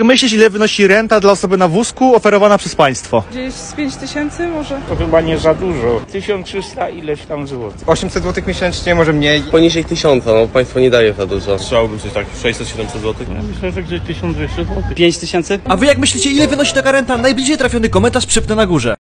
Jak myślisz, ile wynosi renta dla osoby na wózku oferowana przez państwo? Gdzieś z 5 tysięcy może? To chyba nie za dużo. 1300 ileś tam złotych. 800 zł miesięcznie, może mniej. Poniżej tysiąca, no państwo nie daje za dużo. Strzałbym coś tak 600-700 zł. Ja myślę, że gdzieś 1200 złotych. 5 tysięcy? A wy jak myślicie, ile wynosi taka renta? Najbliżej trafiony komentarz przypnę na górze.